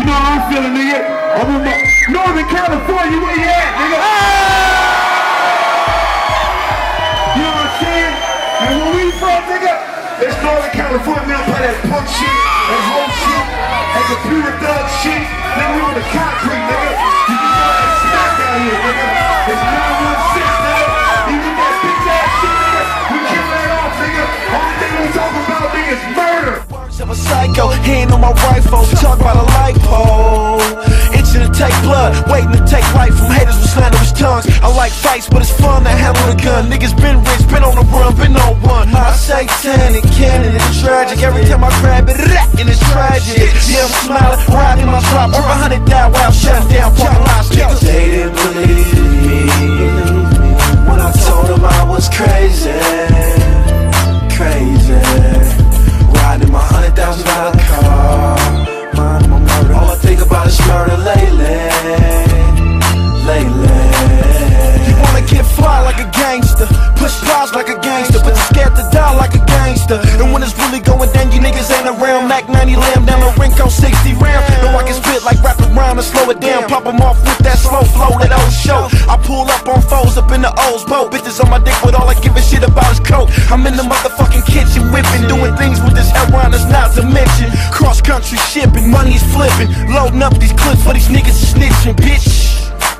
You know how I'm feeling, nigga. I'm in my Northern California, where you at, nigga? Ah! You know what I'm saying? And where we from, nigga? It's Northern California. Don't play that punk shit, that whole shit, that computer thug shit. Then we on the concrete, nigga. You can know that smack out here, nigga. My rifle, talk about a light pole. Itching to take blood, waiting to take life from haters with slanderous tongues. I like fights, but it's fun to handle a gun. Niggas been rich, been on the run, been on one. I say satanic, canon, it's tragic. Every time I grab it, and it's tragic. Yeah, I'm smiling, riding my drop, over a hundred die while niggas ain't around. Mac 90 lamb down the rink on 60 round. Know I can spit like rap around and slow it down. Pop 'em off with that slow flow, that old show. I pull up on foes up in the O's boat. Bitches on my dick with all I give a shit about is coke. I'm in the motherfucking kitchen whipping, doing things with this heroin that's not to mention. Cross country shipping, money's flipping. Loading up these clips for these niggas snitching, bitch.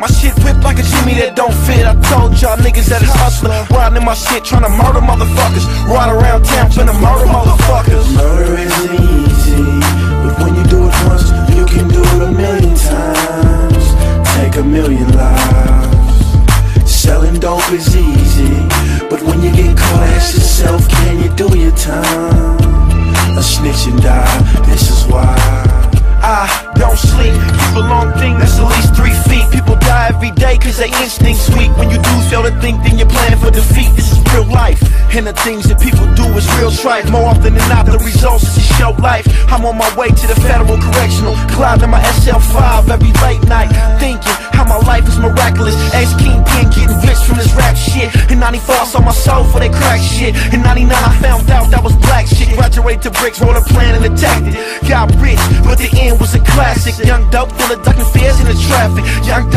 My shit whipped like a Jimmy that don't fit. I told y'all niggas that it's Husalah. Riding in my shit, trying to murder motherfuckers. Ride around town, finna murder motherfuckers. Murder is easy, but when you do it once, you can do it a million times. Take a million lives. Selling dope is easy, but when you get caught, ask yourself, can you do your time? A snitch and die, this is why. I don't sleep, keep a long thing that's at they instincts weak. When you do fail to think, then you're planning for defeat. This is real life, and the things that people do is real strife More often than not, the results is a show life. I'm on my way to the federal correctional, climbing my SL5 every late night, thinking how my life is miraculous. Ex Kingpin getting rich from this rap shit. In 94, I saw my soul for that crack shit. In 99, I found out that was black shit. Graduated to bricks, wrote a plan and attacked it. Got rich, but the end was a classic. Young dope dealer ducking fears in the traffic. Young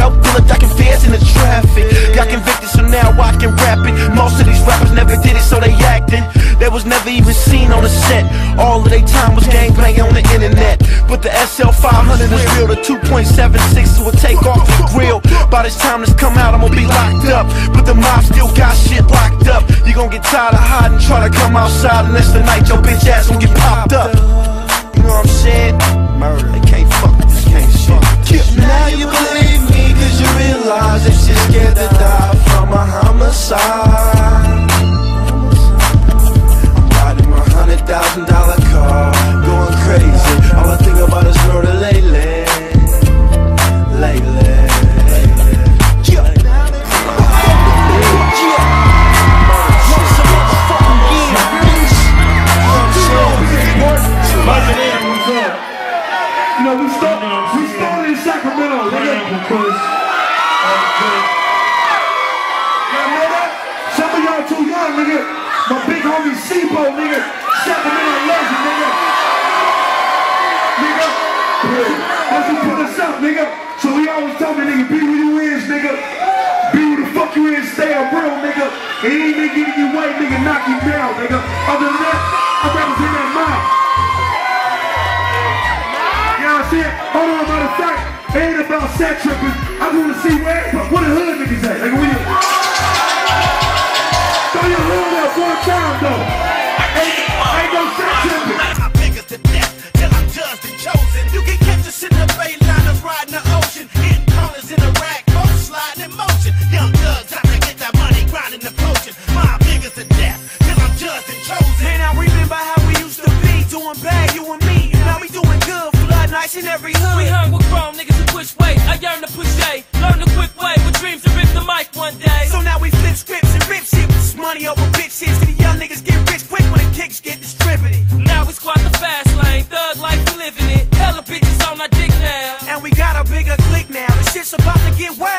even seen on the set. All of their time was gangbang on the internet. But the SL500 is real. The 2.76 will take off the grill. By this time this come out, I'm gonna be locked up. But the mob still got shit locked up. You gon' get tired of hiding, try to come outside, and that's the night your bitch ass gon' get popped up. You know what I'm saying? Murder, they can't fuck with this of shit. Now you believe Big homie C-Bo, nigga. Sacramento legend, nigga. Nigga. That's who put us up, nigga. So he always told me, nigga, be who you is, nigga. Be who the fuck you is, stay a real, nigga. And ain't been getting you white, nigga, knock you down, nigga. Other than that, I represent that mind. You know what I'm saying? Hold on, matter of fact, it ain't about set tripping. I just wanna see where, what nights in every hood. We hung with grown niggas who push weight. I yearn to push A. Learn the quick way with dreams to rip the mic one day. So now we flip scripts and rip shit this money over bitch shit. See the young niggas get rich quick when the kicks get distributed. Now we squat the fast lane. Thug life, we living it. Hella bitches on our dick now. And we got a bigger click now. The shit's about to get wild.